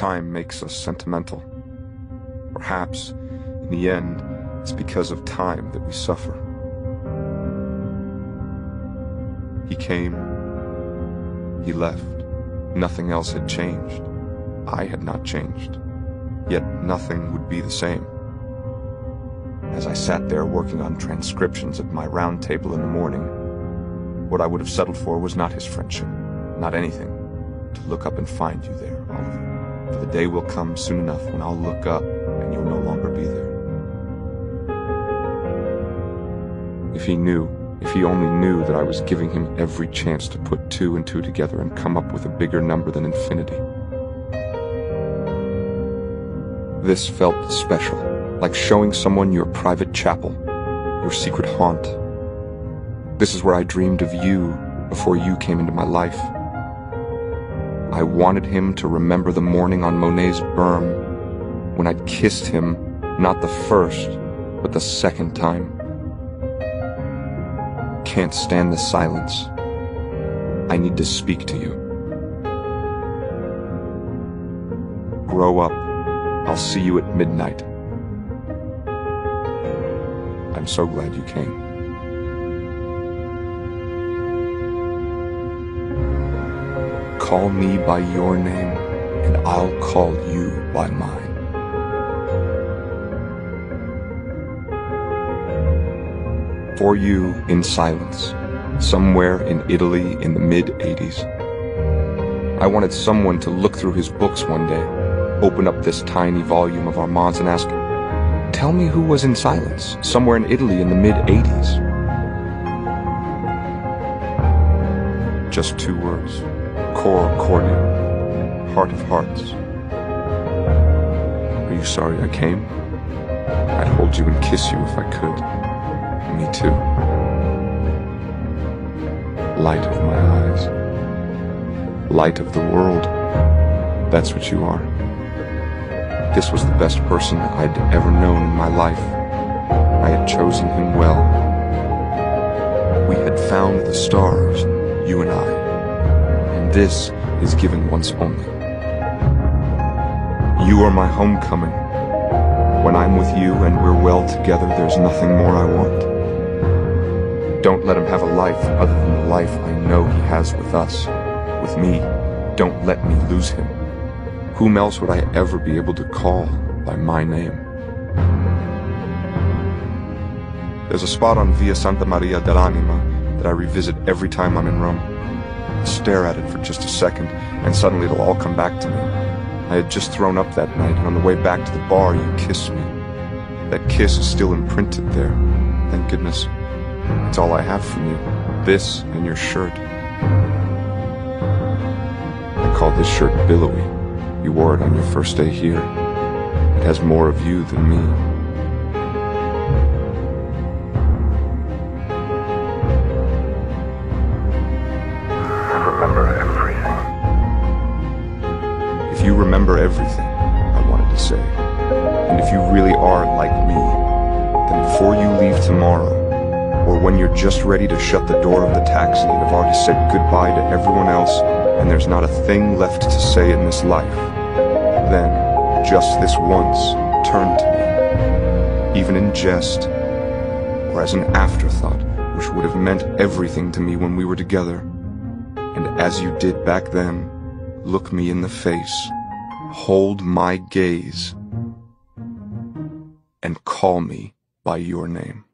Time makes us sentimental. Perhaps, in the end, it's because of time that we suffer. He came, he left. Nothing else had changed. I had not changed. Yet nothing would be the same. As I sat there working on transcriptions at my round table in the morning, what I would have settled for was not his friendship, not anything, to look up and find you there, Oliver. For the day will come soon enough when I'll look up and you'll no longer be there. If he knew, if he only knew that I was giving him every chance to put two and two together and come up with a bigger number than infinity. This felt special, like showing someone your private chapel, your secret haunt. This is where I dreamed of you before you came into my life. I wanted him to remember the morning on Monet's berm when I'd kissed him, not the first, but the second time can't stand the silence. I need to speak to you. Grow up. I'll see you at midnight. I'm so glad you came. Call me by your name, and I'll call you by mine. for you in silence, somewhere in Italy in the mid 80s. I wanted someone to look through his books one day, open up this tiny volume of Armand's and ask, Tell me who was in silence, somewhere in Italy in the mid 80s. Just two words. Cor cordium. Heart of hearts. Are you sorry I came? I'd hold you and kiss you if I could me too. Light of my eyes. Light of the world. That's what you are. This was the best person I'd ever known in my life. I had chosen him well. We had found the stars, this is given once only. You are my homecoming. When I'm with you and we're well together, there's nothing more I want. Don't let him have a life other than the life I know he has with us, with me. Don't let me lose him. Whom else would I ever be able to call by my name? There's a spot on Via Santa Maria dell'Anima that I revisit every time I'm in Rome. Stare at it for just a second, and suddenly it'll all come back to me. I had just thrown up that night, and on the way back to the bar, you kissed me. That kiss is still imprinted there. Thank goodness. It's all I have from you. This and your shirt. I call this shirt billowy. You wore it on your first day here. It has more of you than me. Remember everything, I wanted to say, and if you really are like me, then before you leave tomorrow, or when you're just ready to shut the door of the taxi and have already said goodbye to everyone else and there's not a thing left to say in this life, then, just this once, turn to me, even in jest, or as an afterthought which would have meant everything to me when we were together. And as you did back then, look me in the face, hold my gaze, and call me by your name.